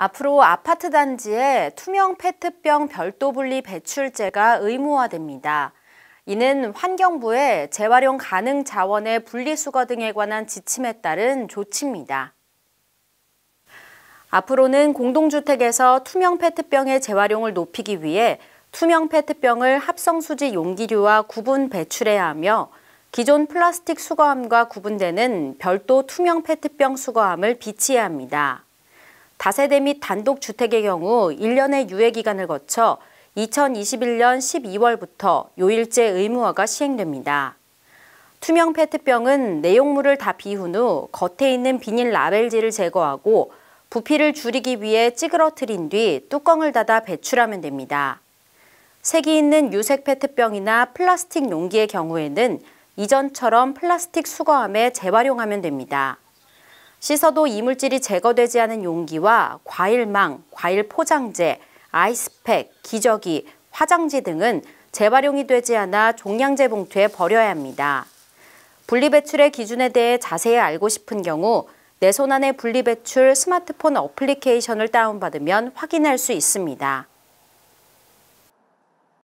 앞으로 아파트 단지에 투명 페트병 별도 분리 배출제가 의무화됩니다. 이는 환경부의 재활용 가능 자원의 분리수거 등에 관한 지침에 따른 조치입니다. 앞으로는 공동주택에서 투명 페트병의 재활용을 높이기 위해 투명 페트병을 합성수지 용기류와 구분 배출해야 하며 기존 플라스틱 수거함과 구분되는 별도 투명 페트병 수거함을 비치해야 합니다. 다세대 및 단독 주택의 경우 1년의 유예 기간을 거쳐 2021년 12월부터 요일제 의무화가 시행됩니다. 투명 페트병은 내용물을 다 비운 후 겉에 있는 비닐 라벨지를 제거하고 부피를 줄이기 위해 찌그러뜨린 뒤 뚜껑을 닫아 배출하면 됩니다. 색이 있는 유색 페트병이나 플라스틱 용기의 경우에는 이전처럼 플라스틱 수거함에 재활용하면 됩니다. 씻어도 이물질이 제거되지 않은 용기와 과일망, 과일 포장재, 아이스팩, 기저귀, 화장지 등은 재활용이 되지 않아 종량제 봉투에 버려야 합니다. 분리배출의 기준에 대해 자세히 알고 싶은 경우 내 손안의 분리배출 스마트폰 어플리케이션을 다운받으면 확인할 수 있습니다.